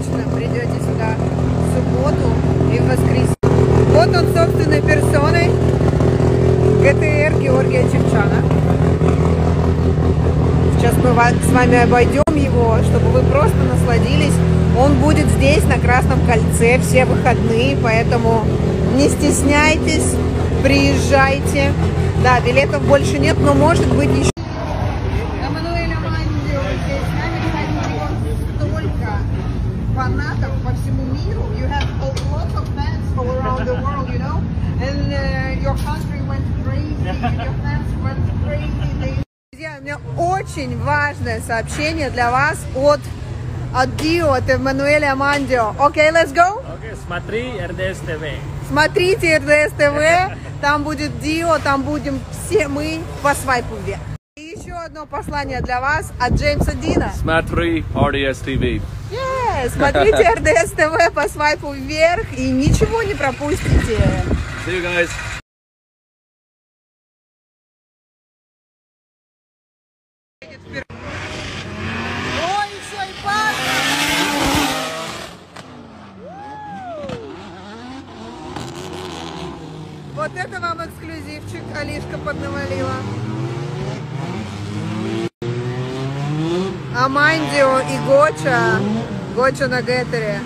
точно придете сюда в субботу и в воскресенье. Вот он собственной персоной, ГТР Георгия Чепчана. Сейчас мы с вами обойдем его, чтобы вы просто насладились. Он будет здесь, на Красном кольце, все выходные, поэтому не стесняйтесь, приезжайте. Да, билетов больше нет, но может быть еще. Фанатов по всему миру. You have a lot of fans all around the world, you know? And uh, your country went crazy, your fans went crazy. They... Друзья, у меня очень важное сообщение для вас от от Дио, от Эммануэля Амандио. Окей, let's go? Окей, смотри РДС ТВ. Смотрите РДС ТВ, там будет Дио, там будем все мы по свайпу вверх. И еще одно послание для вас от Джеймса Дина. Смотри RDS TV. Yeah, смотрите РДС ТВ по свайпу вверх и ничего не пропустите. See you guys. Вот это вам эксклюзивчик Алишка поднавалила. Амандио и Гоча. Гоча на Геттере.